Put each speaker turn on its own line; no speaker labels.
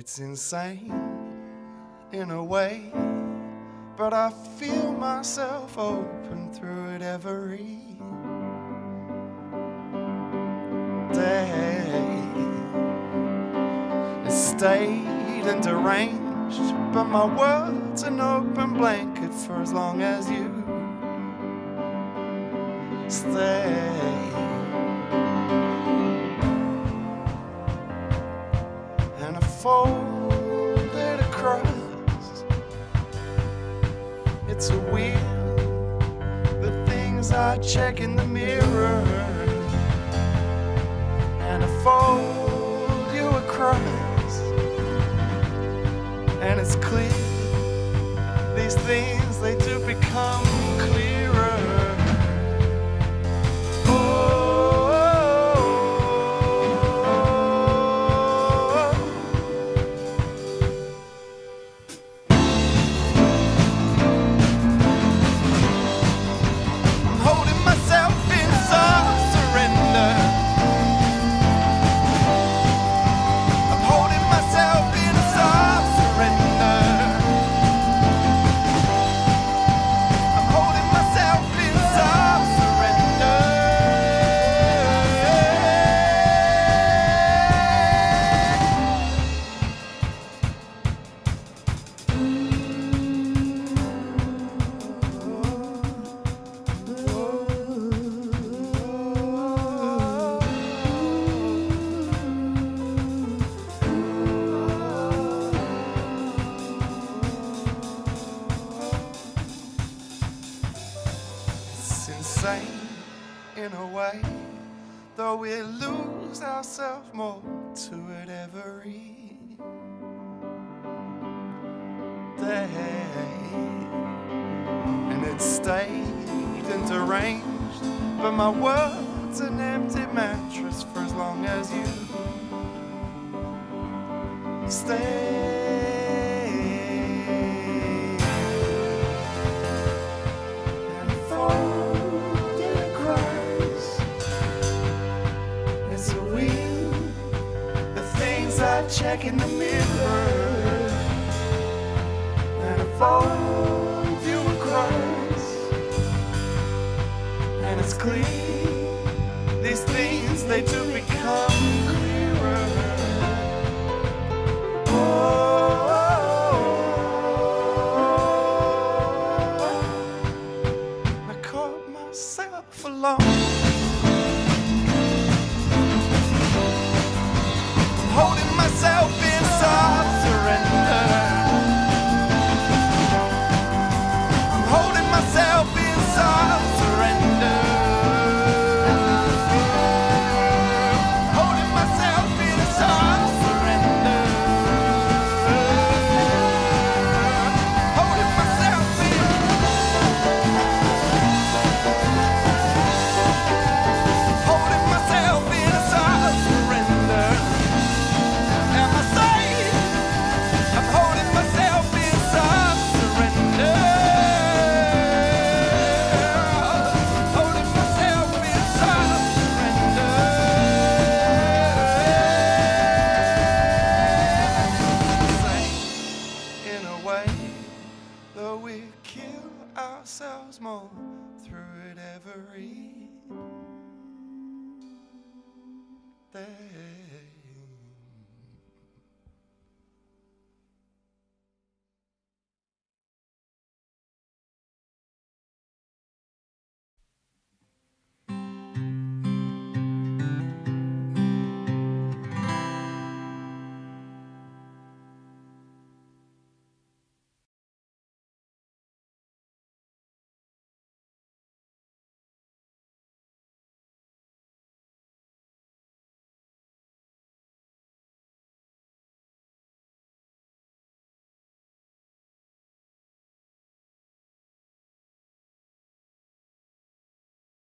It's insane in a way, but I feel myself open through it every day. It's stayed and deranged, but my world's an open blanket for as long as you stay. Folded across. It's a wheel, the things I check in the mirror. And I fold you across. And it's clear, these things they do become Insane in a way, though we lose ourselves more to it every day. And it's stayed and deranged, but my world's an empty mattress for as long as you stay. Check in the mirror. And I fold you across, and it's clear, these things they do through it every day.